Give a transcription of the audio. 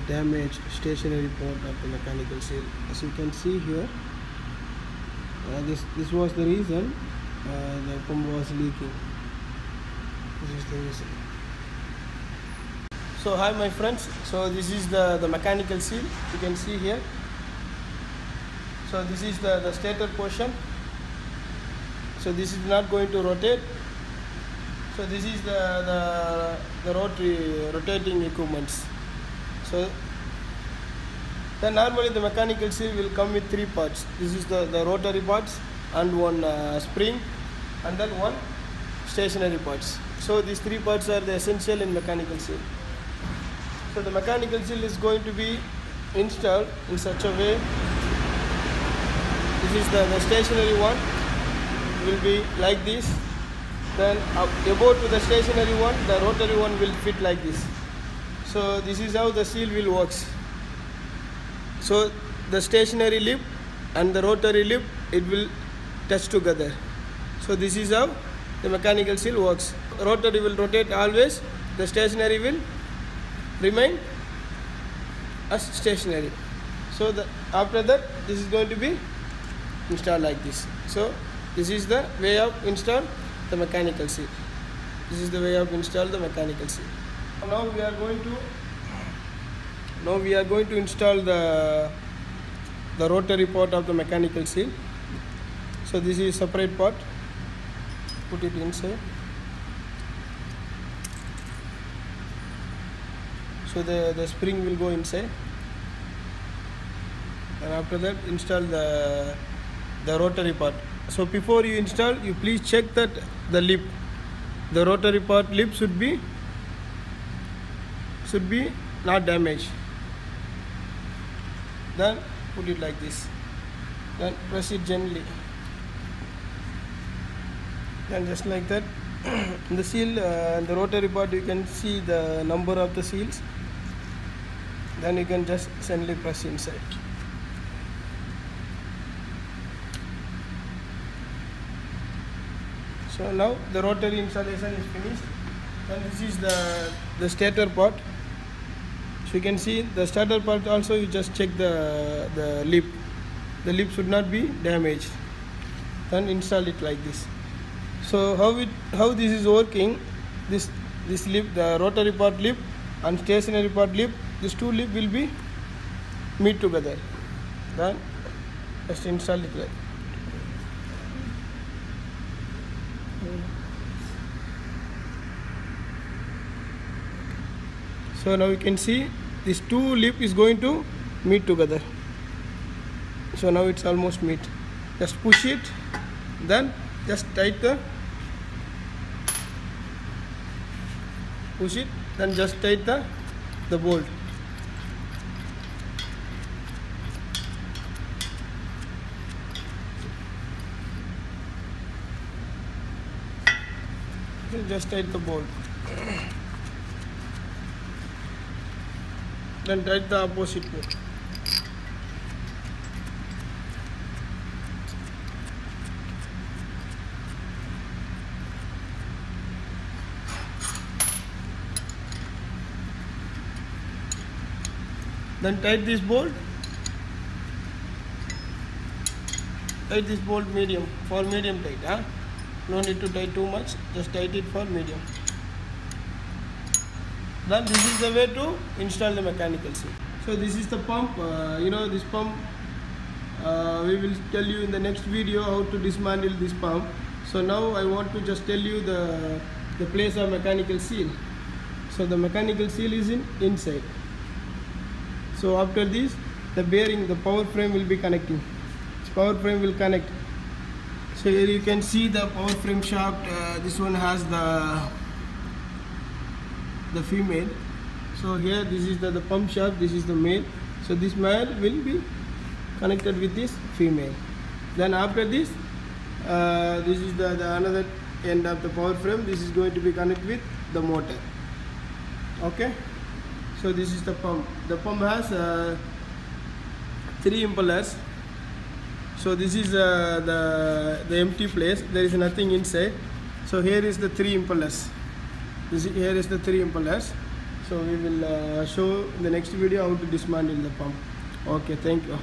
stationary part of the mechanical seal. As you can see here uh, this this was the reason uh, the pump was leaking. This is the reason. So hi my friends. So this is the the mechanical seal. You can see here. So this is the the stator portion. So this is not going to rotate. So this is the the, the rotary rotating equipments then normally the mechanical seal will come with three parts. This is the, the rotary parts and one uh, spring and then one stationary parts. So these three parts are the essential in mechanical seal. So the mechanical seal is going to be installed in such a way this is the, the stationary one will be like this. Then above to the stationary one the rotary one will fit like this so this is how the seal will works. So the stationary lip and the rotary lip it will touch together. So this is how the mechanical seal works. Rotary will rotate always. The stationary will remain as stationary. So the after that this is going to be installed like this. So this is the way of install the mechanical seal. This is the way of install the mechanical seal now we are going to now we are going to install the the rotary part of the mechanical seal. So this is separate part. Put it inside. So the the spring will go inside. And after that install the the rotary part. So before you install you please check that the lip. The rotary part lip should be should be not damaged. Then put it like this. Then press it gently. Then just like that. In the seal uh, the rotary part you can see the number of the seals. Then you can just gently press inside. So now the rotary installation is finished. And this is the the stator part you can see the starter part also you just check the the lip. The lip should not be damaged. Then install it like this. So how it how this is working this this lip the rotary part lip and stationary part lip these two lip will be meet together. Then just install it like so now you can see this two lip is going to meet together. So now it's almost meet. Just push it then just tight the push it then just tight the the bolt. Just tight the bolt then tight the opposite bolt then tight this bolt. Tight this bolt medium for medium tight huh? no need to tight too much just tight it for medium then this is the way to install the mechanical seal. So this is the pump uh, you know this pump uh, we will tell you in the next video how to dismantle this pump. So now I want to just tell you the the place of mechanical seal. So the mechanical seal is in inside. So after this the bearing the power frame will be connecting. This power frame will connect. So here you can see the power frame shaft uh, this one has the the female. So here this is the, the pump shaft this is the male. So this male will be connected with this female. Then after this uh, this is the, the another end of the power frame. This is going to be connected with the motor. Okay? So this is the pump. The pump has uh, three impellers. So this is uh, the the empty place. There is nothing inside. So here is the three impellers this here is the three impellers so we will uh, show in the next video how to dismantle the pump. Okay thank you